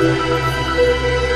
Música